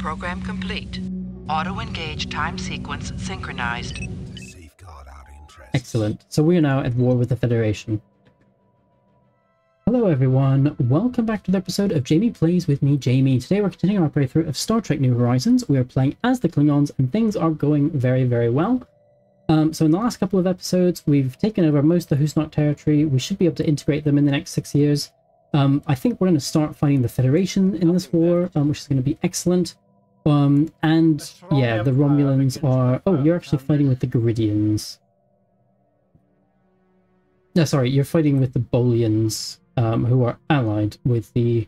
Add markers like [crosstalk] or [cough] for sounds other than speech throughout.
Program complete. Auto-engage time sequence synchronized. Safeguard our interests. Excellent. So we are now at war with the Federation. Hello everyone, welcome back to the episode of Jamie Plays with me, Jamie. Today we're continuing our playthrough of Star Trek New Horizons. We are playing as the Klingons and things are going very, very well. Um, so in the last couple of episodes, we've taken over most of the Husnock territory. We should be able to integrate them in the next six years. Um, I think we're going to start fighting the Federation in this war, um, which is going to be excellent. Um, and yeah, the Romulans are... Oh, you're actually fighting with the Garidians. No, sorry, you're fighting with the Bolians, um, who are allied with the...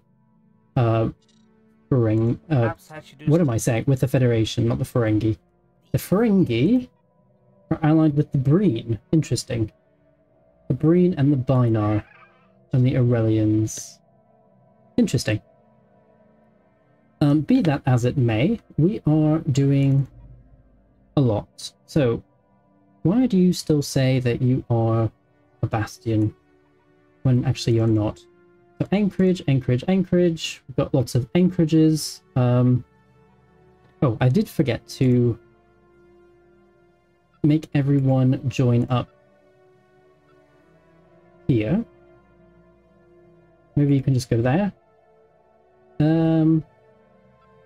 Uh, Ferengi... Uh, what am I saying? With the Federation, not the Ferengi. The Ferengi are allied with the Breen. Interesting. The Breen and the Binar and the Aurelians. Interesting. Um, be that as it may, we are doing a lot. So, why do you still say that you are a bastion when actually you're not? So Anchorage, Anchorage, Anchorage. We've got lots of anchorages. Um, oh, I did forget to make everyone join up here. Maybe you can just go there. Um,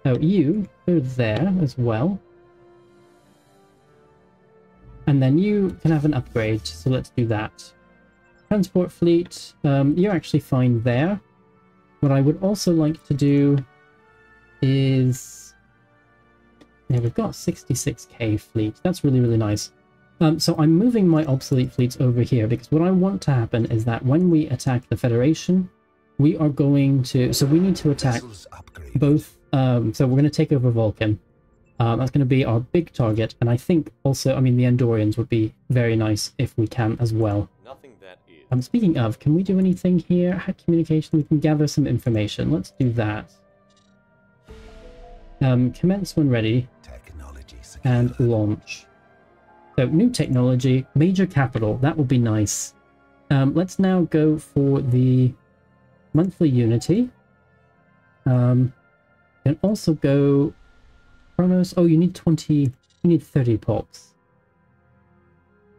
oh, you go there as well. And then you can have an upgrade, so let's do that. Transport fleet, um, you're actually fine there. What I would also like to do is... Yeah, we've got 66k fleet. That's really, really nice. Um, so I'm moving my obsolete fleets over here because what I want to happen is that when we attack the Federation, we are going to... So we need to attack both... Um, so we're going to take over Vulcan. Um, that's going to be our big target. And I think also, I mean, the Andorians would be very nice if we can as well. Nothing that is. Um, speaking of, can we do anything here? Hack communication, we can gather some information. Let's do that. Um, commence when ready Technology and launch. So new technology, major capital, that would be nice. Um, let's now go for the monthly unity. Um, and also go Kronos. Oh, you need 20, you need 30 pops.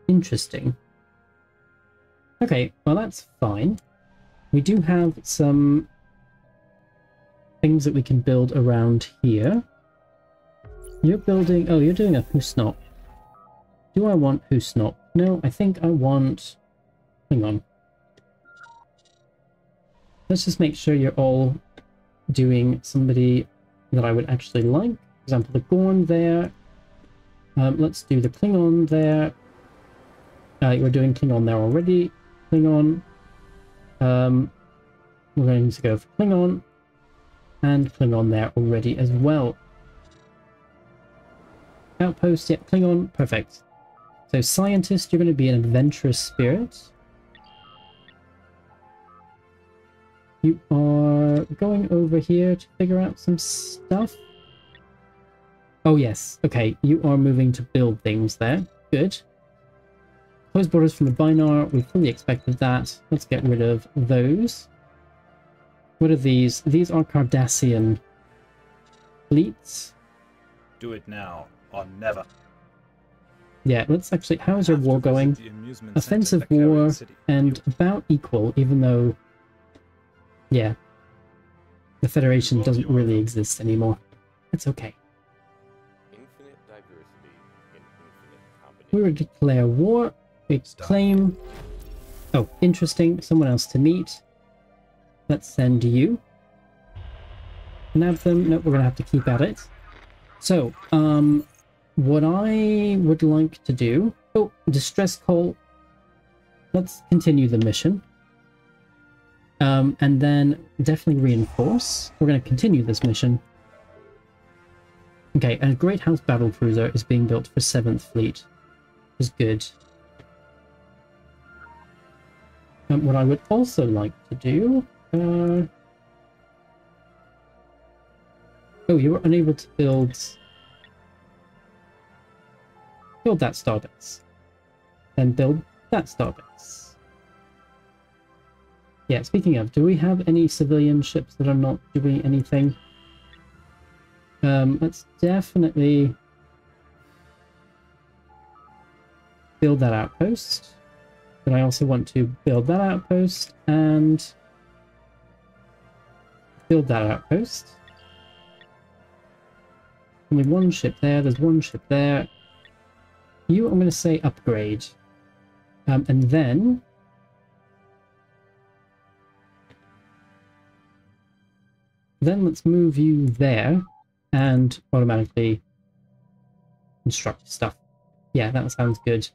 Interesting. Okay, well that's fine. We do have some things that we can build around here. You're building... Oh, you're doing a Husnock. Do I want Husnock? No, I think I want... Hang on. Let's just make sure you're all doing somebody that I would actually like. For example, the Gorn there. Um, let's do the Klingon there. Uh, you're doing Klingon there already. Klingon. Um, we're going to go for Klingon. And Klingon there already as well. Outpost, yep, Klingon, perfect. So scientist, you're going to be an adventurous spirit. You are going over here to figure out some stuff. Oh yes, okay, you are moving to build things there. Good. Closed borders from the Binar, we fully expected that. Let's get rid of those. What are these? These are Cardassian fleets. Do it now or never. Yeah, let's actually... How is your war going? the amusement center Offensive in the Carrion war and about equal, even though... Yeah. The Federation doesn't really exist anymore. That's okay. Infinite diversity in infinite We will declare war. We claim... Oh, interesting. Someone else to meet. Let's send you. Nab them. Nope, we're going to have to keep at it. So, um, what I would like to do... Oh, distress call. Let's continue the mission. Um, and then definitely reinforce. We're going to continue this mission. Okay, a Great House battle cruiser is being built for 7th Fleet. Is good. And what I would also like to do... Uh... Oh, you were unable to build... Build that Starbase. Then build that Starbase. Yeah, speaking of, do we have any civilian ships that are not doing anything? Um, let's definitely build that outpost. But I also want to build that outpost and build that outpost. Only one ship there, there's one ship there. You, I'm going to say upgrade. Um, and then... Then let's move you there and automatically construct stuff. Yeah, that sounds good.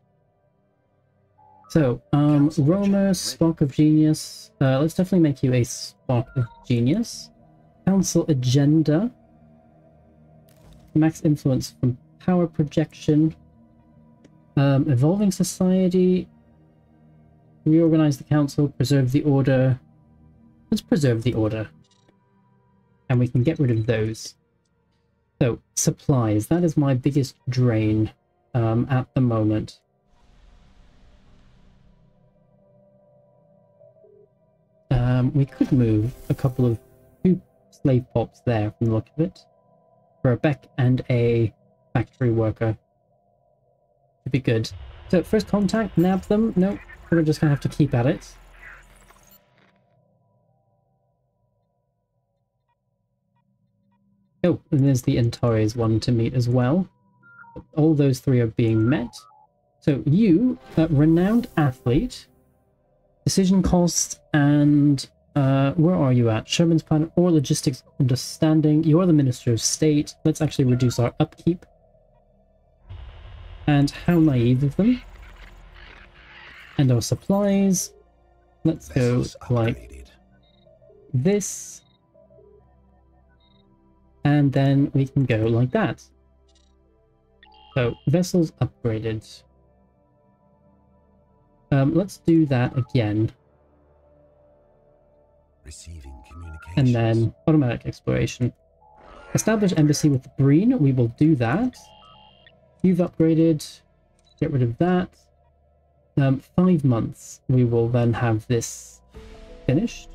So, um, Roma, Spark of Genius. Uh, let's definitely make you a Spark of Genius. Council Agenda. Max influence from power projection. Um, evolving Society. Reorganize the Council. Preserve the Order. Let's preserve the Order. And we can get rid of those. So, supplies. That is my biggest drain um, at the moment. Um, we could move a couple of two slave pops there from the look of it. For a Beck and a factory worker. Should be good. So first contact, nab them. Nope, we're just gonna have to keep at it. Oh, and there's the Antares one to meet as well. All those three are being met. So you, a renowned athlete, decision costs and uh, where are you at? Sherman's plan or logistics understanding. You are the Minister of State. Let's actually reduce our upkeep. And how naive of them. And our supplies. Let's go like upgraded. this. And then we can go like that. So, vessels upgraded. Um, let's do that again. Receiving communications. And then automatic exploration. Establish embassy with Breen. We will do that. You've upgraded. Get rid of that. Um, five months. We will then have this finished.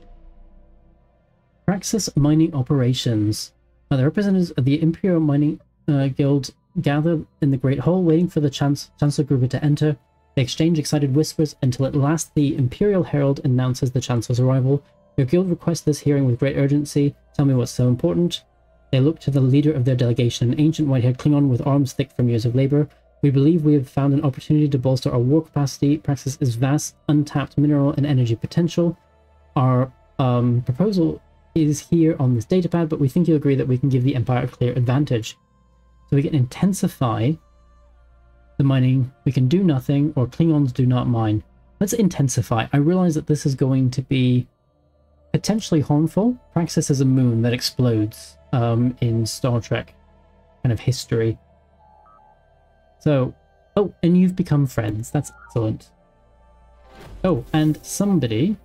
Praxis mining operations. Uh, the representatives of the Imperial Mining uh, Guild gather in the Great Hall, waiting for the chance Chancellor Gruber to enter. They exchange excited whispers until at last the Imperial Herald announces the Chancellor's arrival. Your guild requests this hearing with great urgency. Tell me what's so important. They look to the leader of their delegation, an ancient white-haired Klingon with arms thick from years of labor. We believe we have found an opportunity to bolster our war capacity. Praxis is vast, untapped mineral and energy potential. Our um, proposal is here on this datapad, but we think you'll agree that we can give the Empire a clear advantage. So we can intensify the mining. We can do nothing, or Klingons do not mine. Let's intensify. I realize that this is going to be potentially harmful. Praxis is a moon that explodes um, in Star Trek kind of history. So, oh, and you've become friends. That's excellent. Oh, and somebody.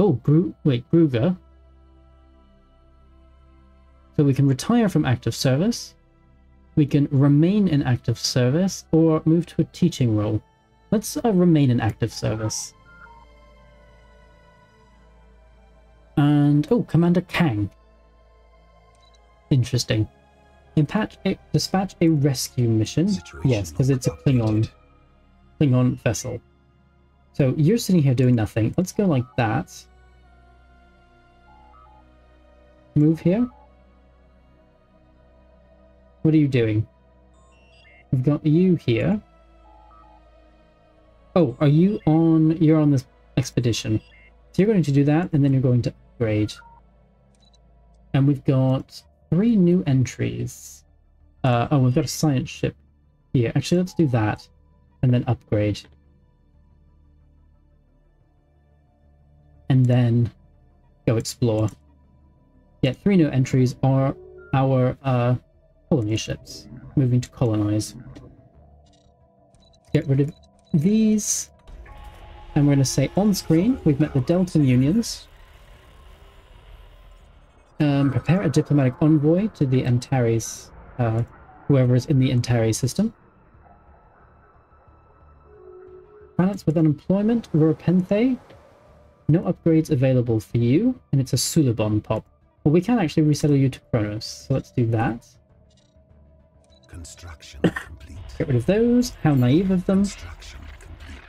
Oh, Bru wait, Bruger. So we can retire from active service. We can remain in active service or move to a teaching role. Let's uh, remain in active service. And, oh, Commander Kang. Interesting. Impatch a, dispatch a rescue mission. Situation yes, because it's a Klingon. Klingon vessel. So you're sitting here doing nothing. Let's go like that. Move here. What are you doing? We've got you here. Oh, are you on... You're on this expedition. So you're going to do that, and then you're going to upgrade. And we've got three new entries. Uh, oh, we've got a science ship here. Actually, let's do that. And then upgrade. And then go explore. Yeah, three new entries are our uh, colony ships. Moving to colonize. Get rid of these. And we're going to say on screen, we've met the Deltan Unions. Um, prepare a diplomatic envoy to the Antares, uh, whoever is in the Antares system. Planets with unemployment, Rura Penthe. No upgrades available for you, and it's a Sulabon pop. Well, we can actually resettle you to Kronos, so let's do that. Construction [laughs] complete. Get rid of those. How naive of them. Construction complete.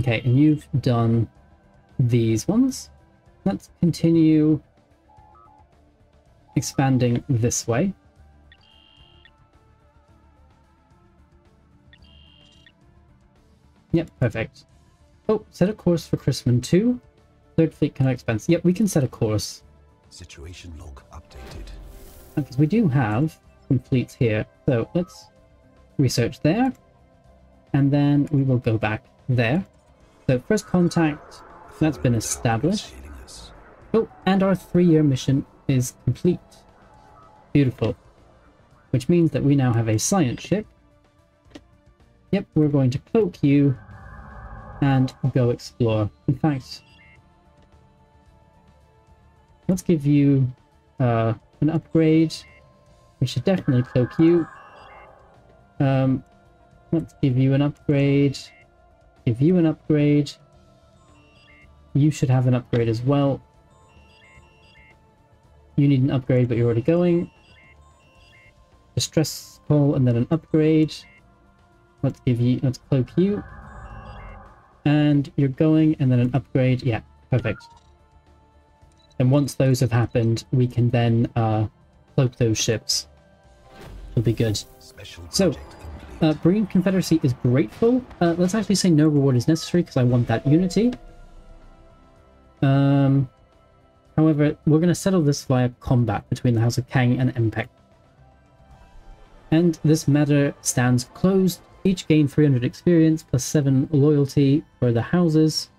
Okay, and you've done these ones. Let's continue expanding this way. Yep, perfect. Oh, set a course for Chrisman 2. Third Fleet cannot expense. Yep, we can set a course. Situation log updated. Because we do have some fleets here. So let's research there. And then we will go back there. So first contact, that's been established. Oh, and our three-year mission is complete. Beautiful. Which means that we now have a science ship. Yep, we're going to cloak you and go explore. In fact, let's give you uh, an upgrade. We should definitely cloak you. Um, let's give you an upgrade. Give you an upgrade. You should have an upgrade as well. You need an upgrade, but you're already going. Distress call and then an upgrade. Let's give you, let's cloak you. And you're going and then an upgrade. Yeah, perfect. And once those have happened, we can then uh, cloak those ships. It'll be good. So. Uh, Breen Confederacy is grateful. Uh, let's actually say no reward is necessary because I want that unity. Um, however, we're going to settle this via combat between the House of Kang and MPEC. And this matter stands closed. Each gain 300 experience plus 7 loyalty for the houses.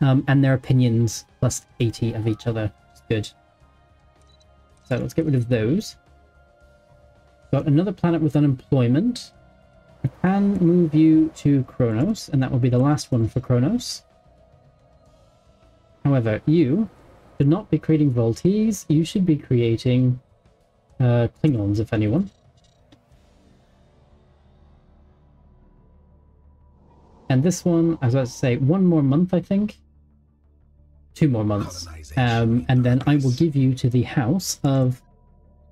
Um, and their opinions plus 80 of each other. It's good. So let's get rid of those. Got another planet with unemployment. I can move you to Kronos, and that will be the last one for Kronos. However, you should not be creating Voltes. You should be creating uh, Klingons, if anyone. And this one, I was about to say, one more month, I think. Two more months. Um, and then I will give you to the house of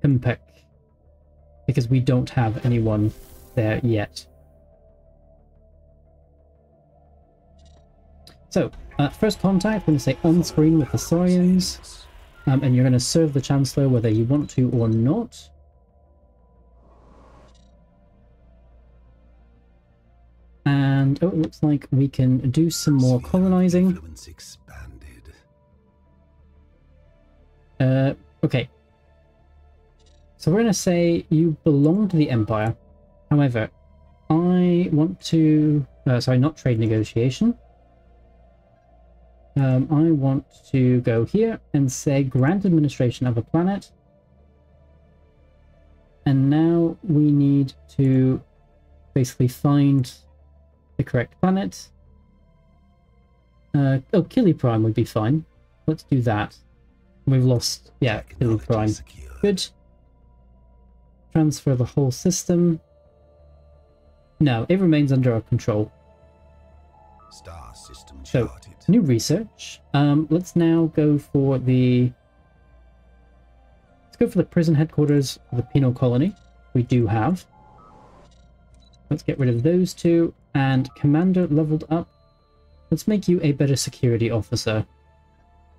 K'mpec. Because we don't have anyone there yet. So, uh, first contact, I'm going to say on screen with the Saurians. Um, and you're going to serve the Chancellor whether you want to or not. And oh, it looks like we can do some more colonizing. Expanded. Uh, okay. So we're going to say you belong to the Empire. However, I want to... Uh, sorry, not trade negotiation. Um, I want to go here and say grant administration of a planet. And now we need to basically find the correct planet. Uh, oh, Kili Prime would be fine. Let's do that. We've lost, yeah, Technology Prime. secure. Good. Transfer the whole system. No, it remains under our control. Star system So, charted. New research. Um, let's now go for the. Let's go for the prison headquarters of the penal colony. We do have. Let's get rid of those two. And commander leveled up. Let's make you a better security officer.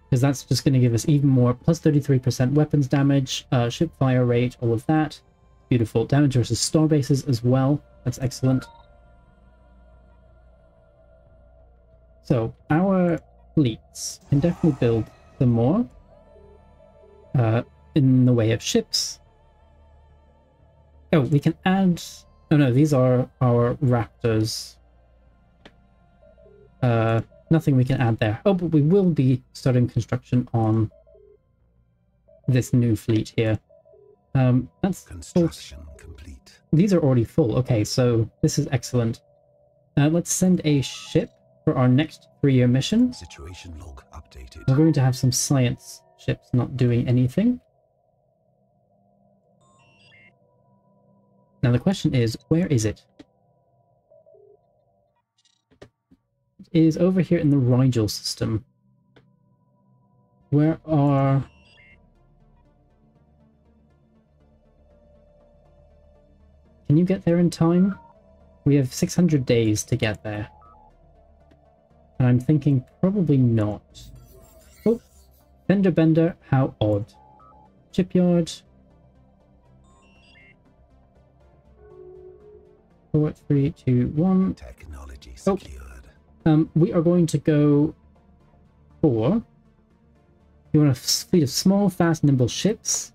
Because that's just going to give us even more. Plus 33% weapons damage, uh, ship fire rate, all of that. Beautiful. Damage versus star bases as well. That's excellent. So, our fleets can definitely build some more uh, in the way of ships. Oh, we can add... Oh no, these are our Raptors. Uh, nothing we can add there. Oh, but we will be starting construction on this new fleet here. Um, that's full Construction complete. these are already full. Okay, so this is excellent. Uh, let's send a ship for our next three-year mission. Situation log updated. We're going to have some science ships not doing anything. Now the question is, where is it? It is over here in the Rigel system. Where are... Can you get there in time? We have 600 days to get there. And I'm thinking probably not. Oh, Fender Bender, how odd. Shipyard. Four, three, two, one. Technology Oh. secured. Um, we are going to go for. You want a fleet of small, fast, nimble ships,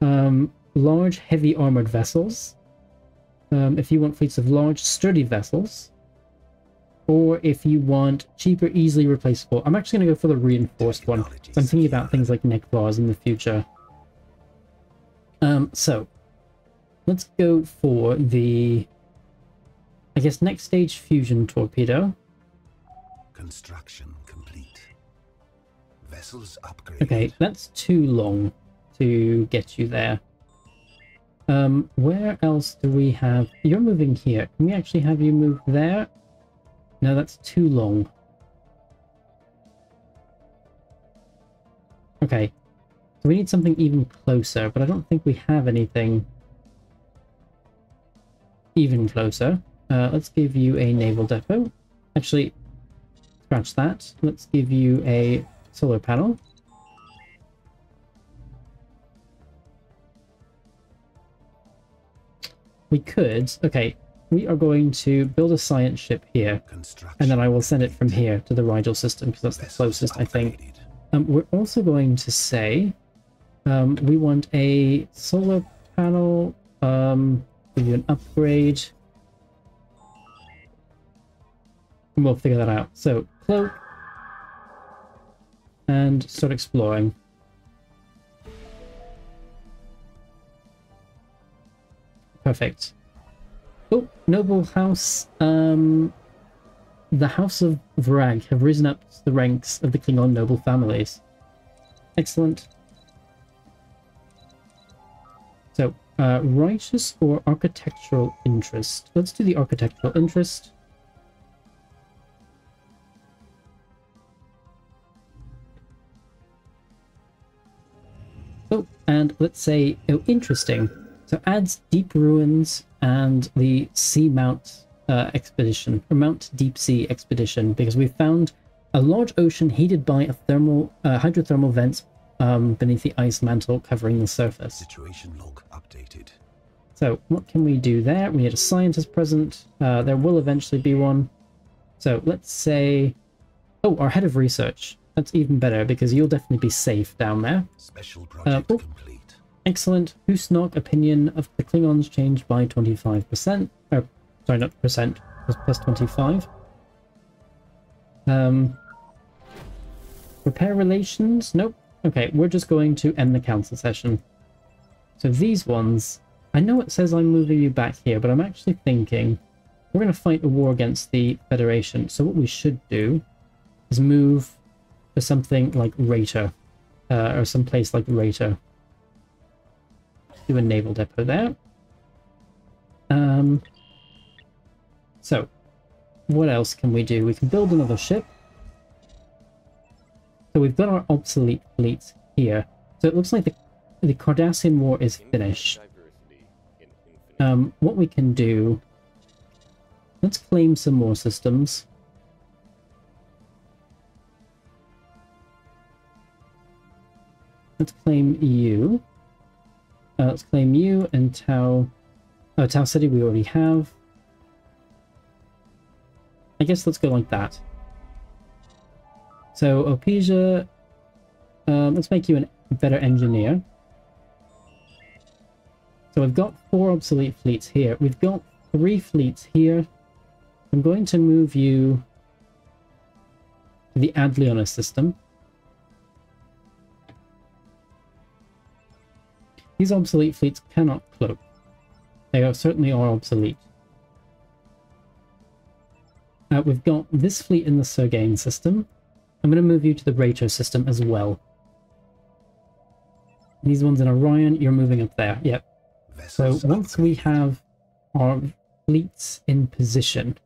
um, large, heavy armored vessels. Um, if you want fleets of large, sturdy vessels, or if you want cheaper, easily replaceable. I'm actually going to go for the reinforced one. So I'm thinking about things like Negh'Vars in the future. Um, so let's go for the, I guess, next stage fusion torpedo. Construction complete. Vessels upgraded. Okay, that's too long to get you there. Um, where else do we have... You're moving here. Can we actually have you move there? No, that's too long. Okay. So we need something even closer, but I don't think we have anything even closer. Uh, let's give you a naval depot. Actually, scratch that. Let's give you a solar panel. We could, okay, we are going to build a science ship here, and then I will send it from here to the Rigel system because that's the closest, I think. Um, we're also going to say um, we want a solar panel, um, give you an upgrade. We'll figure that out. So, cloak. And start exploring. Perfect. Oh, noble house. Um, the House of Vrag have risen up to the ranks of the Klingon noble families. Excellent. So, uh, righteous or architectural interest? Let's do the architectural interest. And let's say, oh, interesting. So adds deep ruins and the Seamount uh, expedition, or Mount Deep Sea expedition, because we found a large ocean heated by a thermal, uh, hydrothermal vents um, beneath the ice mantle covering the surface. Situation log updated. So what can we do there? We need a scientist present. Uh, there will eventually be one. So let's say, oh, our head of research. That's even better because you'll definitely be safe down there. Special project oh. complete. Excellent. Husnock opinion of the Klingons changed by 25%. Or, sorry, not percent, plus plus 25. Um, repair relations? Nope. Okay, we're just going to end the council session. So these ones, I know it says I'm moving you back here, but I'm actually thinking we're going to fight a war against the Federation. So what we should do is move to something like Rater, uh, or some place like Rater do a naval depot there. Um, so, what else can we do? We can build another ship. So we've got our obsolete fleet here. So it looks like the the Cardassian War is finished. Um, what we can do... Let's claim some more systems. Let's claim you. Uh, let's claim you and Tau. Oh, Tau City we already have. I guess let's go like that. So, Opisia, um, let's make you a better engineer. So we've got four obsolete fleets here. We've got three fleets here. I'm going to move you to the Adliona system. These obsolete fleets cannot cloak. They are certainly are obsolete. Uh, we've got this fleet in the Sergain system. I'm going to move you to the Rato system as well. These ones in Orion, you're moving up there. Yep. So once we have our fleets in position,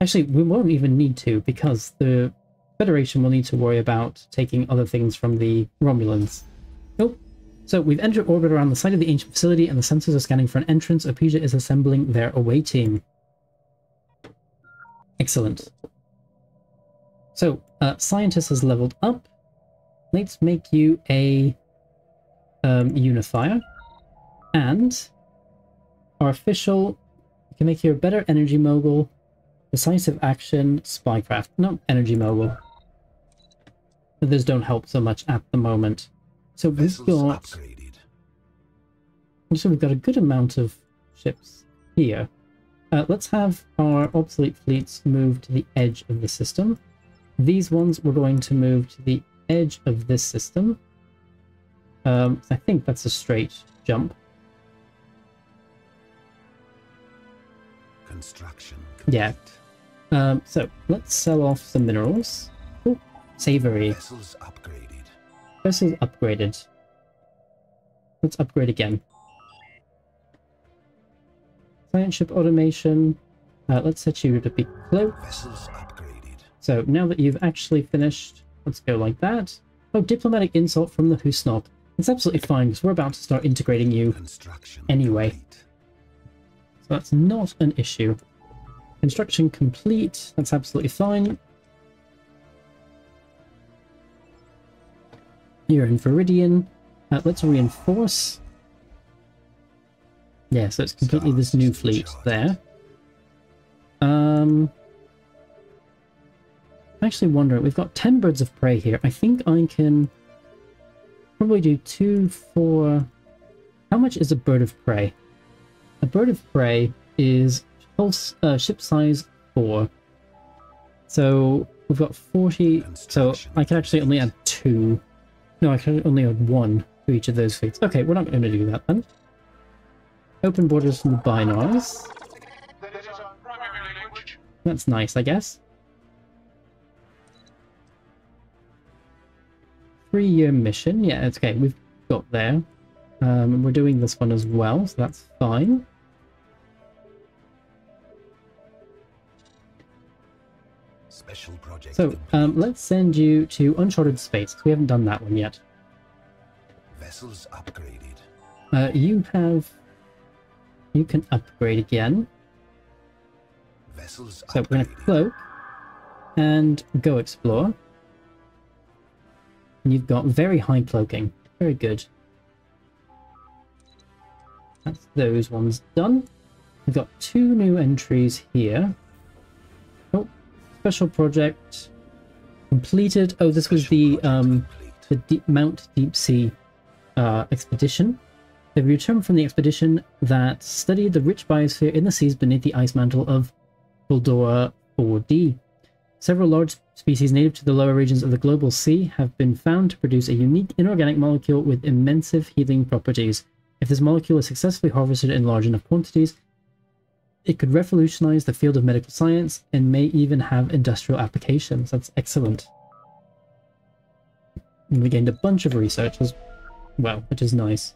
Actually, we won't even need to because the Federation will need to worry about taking other things from the Romulans. So we've entered orbit around the site of the ancient facility and the sensors are scanning for an entrance. Opija is assembling their away team. Excellent. So, uh, scientist has leveled up. Let's make you a um, unifier. And our official, we can make you a better energy mogul, decisive action, spycraft. No, energy mogul. But those don't help so much at the moment. So we've got, upgraded. so we've got a good amount of ships here. Uh, let's have our obsolete fleets move to the edge of the system. These ones we're going to move to the edge of this system. Um, I think that's a straight jump. Construction. Yeah. Um, so let's sell off some minerals. Oh, savory. Vessels upgraded. Vessels upgraded. Let's upgrade again. Science ship automation. Uh, let's set you to be cloak. Upgraded. So now that you've actually finished, let's go like that. Oh, diplomatic insult from the Husnock. It's absolutely fine because we're about to start integrating you, Anyway. complete. so that's not an issue. Construction complete, that's absolutely fine. You're in Viridian. Uh, let's reinforce. Yeah, so it's completely this new fleet there. Um, I'm actually wondering, we've got 10 birds of prey here. I think I can probably do two, four. How much is a bird of prey? A bird of prey is s- uh, ship size four. So we've got 40. So I can actually only add two. No, I can only add one to each of those fleets. Okay, we're not going to do that then. Open borders from the binars. That's nice, I guess. Three-year mission. Yeah, it's okay. We've got there. Um, we're doing this one as well, so that's fine. Special project. So, um, let's send you to Uncharted Space, we haven't done that one yet. Vessels upgraded. Uh, you have... You can upgrade again. Vessels So we're going to cloak and go explore. And you've got very high cloaking. Very good. That's those ones done. We've got two new entries here. Special project completed. Oh, this was the um the deep, Mount Deep Sea uh, expedition. They returned from the expedition that studied the rich biosphere in the seas beneath the ice mantle of Buldora 4D. Several large species native to the lower regions of the global sea have been found to produce a unique inorganic molecule with immense healing properties. If this molecule is successfully harvested in large enough quantities, it could revolutionize the field of medical science and may even have industrial applications. That's excellent. And we gained a bunch of research as well, which is nice.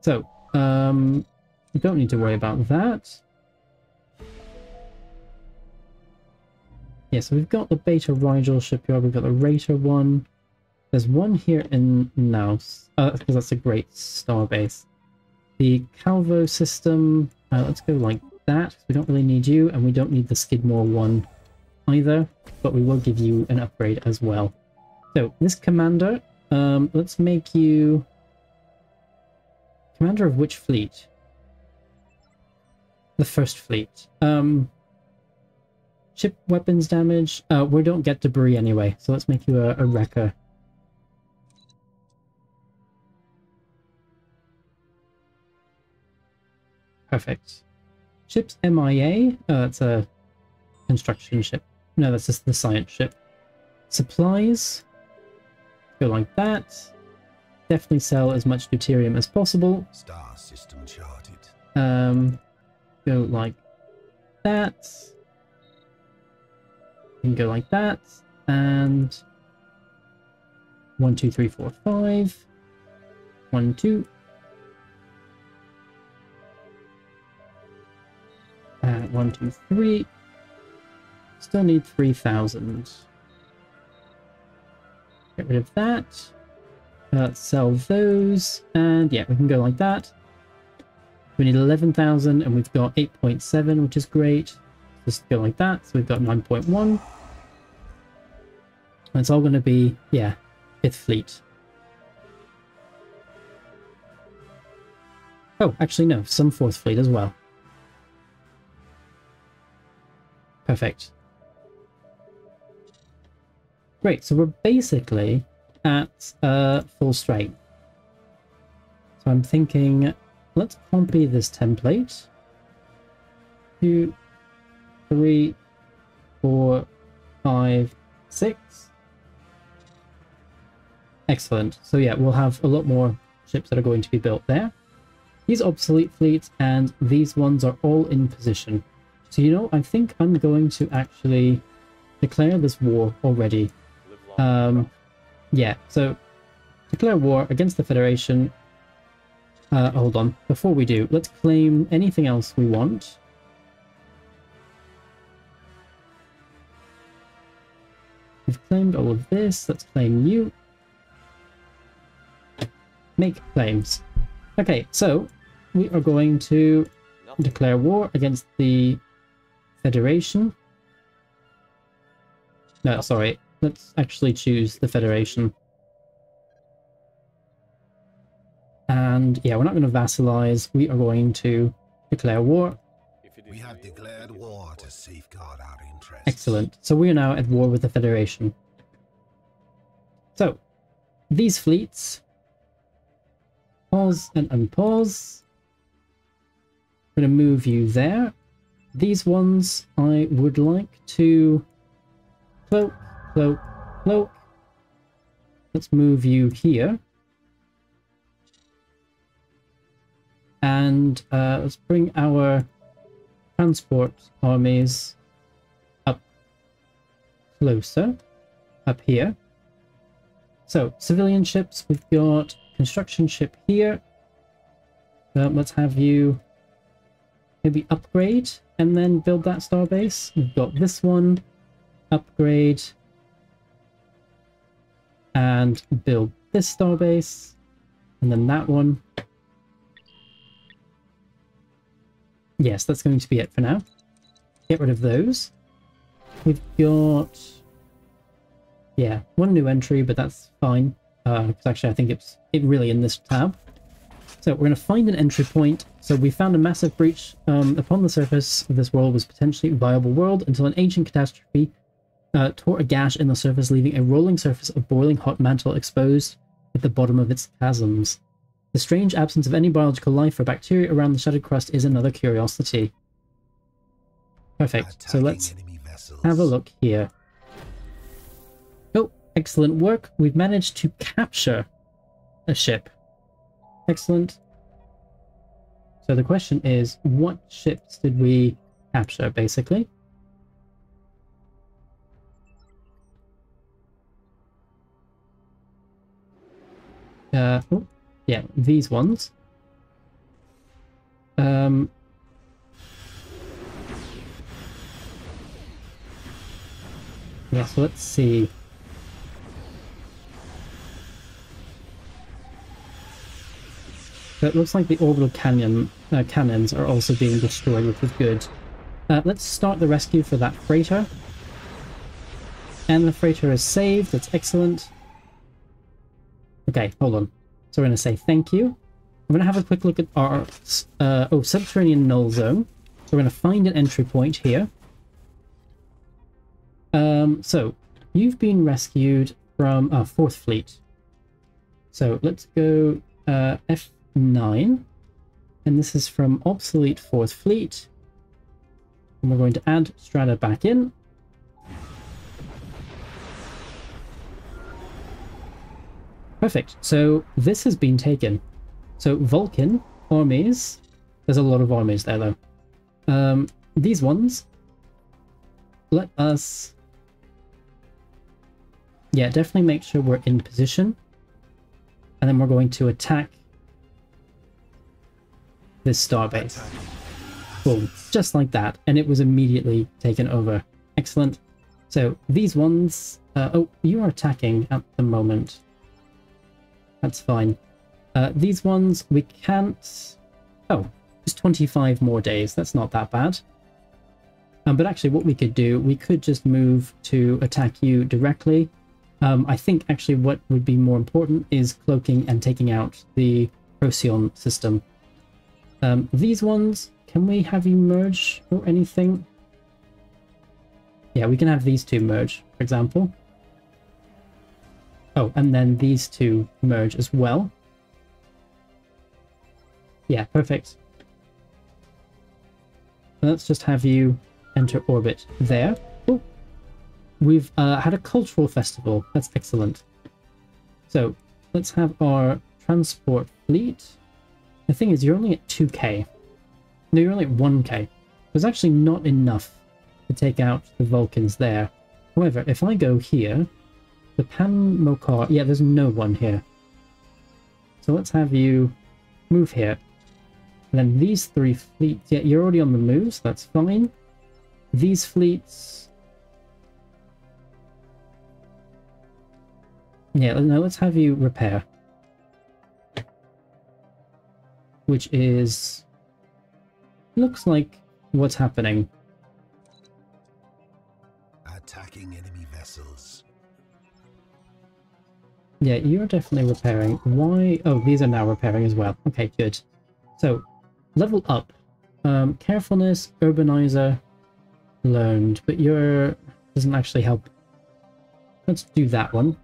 So, um, we don't need to worry about that. Yeah, so we've got the Beta Rigel shipyard, we've got the Rater one. There's one here in Naus, uh, because that's a great star base. The Calvo system, uh, let's go like that. We don't really need you, and we don't need the Skidmore one either, but we will give you an upgrade as well. So, this commander, um, let's make you commander of which fleet? The first fleet. Um, ship weapons damage. Uh, we don't get debris anyway, so let's make you a, a wrecker. Perfect. Ship's MIA. Uh, that's a construction ship. No, that's just the science ship. Supplies. Go like that. Definitely sell as much deuterium as possible. Star system charted. Um, go like that. You can go like that, and one, two, three, four, five. One, two. One, two, three. Still need 3,000. Get rid of that. Uh, sell those. And yeah, we can go like that. We need 11,000 and we've got 8.7, which is great. Just go like that. So we've got 9.1. It's all going to be, yeah, 5th Fleet. Oh, actually no, some 4th Fleet as well. Perfect. Great, so we're basically at uh, full strength. So I'm thinking, let's copy this template. Two, three, four, five, six. Excellent. So yeah, we'll have a lot more ships that are going to be built there. These obsolete fleets and these ones are all in position. So you know, I think I'm going to actually declare this war already. Um, yeah, so declare war against the Federation. Uh, hold on. Before we do, let's claim anything else we want. We've claimed all of this. Let's claim you. Make claims. Okay, so we are going to declare war against the Federation. No, sorry. Let's actually choose the Federation. And yeah, we're not going to vassalize. We are going to declare war. We have declared war to safeguard our interests. Excellent. So we are now at war with the Federation. So, these fleets, pause and unpause. I'm going to move you there. These ones I would like to cloak, cloak, cloak. Let's move you here. And uh, let's bring our transport armies up closer, up here. So, civilian ships, we've got construction ship here. Uh, let's have you maybe upgrade and then build that star base. We've got this one, upgrade, and build this star base, and then that one. Yes, that's going to be it for now. Get rid of those. We've got... Yeah, one new entry, but that's fine. Because uh, actually I think it's it really in this tab. So we're going to find an entry point. So we found a massive breach um, upon the surface of this world was potentially a viable world until an ancient catastrophe uh, tore a gash in the surface, leaving a rolling surface of boiling hot mantle exposed at the bottom of its chasms. The strange absence of any biological life or bacteria around the shattered crust is another curiosity. Perfect. So let's have a look here. Oh, excellent work. We've managed to capture a ship. Excellent. So the question is, what ships did we capture, basically? Uh, oh, yeah, these ones. Um, yeah, so let's see. It looks like the orbital canyon uh, cannons are also being destroyed, which is good. Uh, let's start the rescue for that freighter. And the freighter is saved, that's excellent. Okay, hold on. So we're going to say thank you. I'm going to have a quick look at our uh, oh subterranean null zone. So we're going to find an entry point here. Um, so you've been rescued from our fourth fleet. So let's go uh, F9, and this is from obsolete fourth fleet. And we're going to add strata back in. Perfect. So this has been taken. So Vulcan armies. There's a lot of armies there though. Um, these ones. Let us. Yeah, definitely make sure we're in position. And then we're going to attack this starbase. Boom. Just like that. And it was immediately taken over. Excellent. So these ones... Uh, oh, you are attacking at the moment. That's fine. Uh, these ones, we can't... Oh, just 25 more days. That's not that bad. Um, but actually, what we could do, we could just move to attack you directly. Um, I think actually what would be more important is cloaking and taking out the Procyon system. Um, these ones, can we have you merge or anything? Yeah, we can have these two merge, for example. Oh, and then these two merge as well. Yeah, perfect. Let's just have you enter orbit there. Oh, we've uh, had a cultural festival. That's excellent. So let's have our transport fleet. The thing is, you're only at 2k. No, you're only at 1k. There's actually not enough to take out the Vulcans there. However, if I go here, the Pan Mokar... Yeah, there's no one here. So let's have you move here. And then these three fleets... Yeah, you're already on the move, so that's fine. These fleets... Yeah, no, let's have you repair. Which is... Looks like what's happening. Attacking enemy vessels. Yeah, you're definitely repairing. Why? Oh, these are now repairing as well. Okay, good. So, level up. Um, carefulness, urbanizer, learned, but your doesn't actually help. Let's do that one.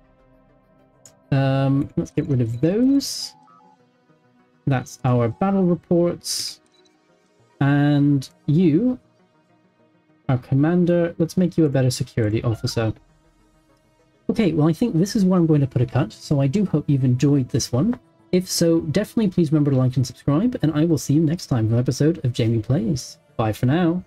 Um, let's get rid of those. That's our battle reports. And you, our commander, let's make you a better security officer. Okay, well I think this is where I'm going to put a cut, so I do hope you've enjoyed this one. If so, definitely please remember to like and subscribe, and I will see you next time for an episode of Jamie Plays. Bye for now.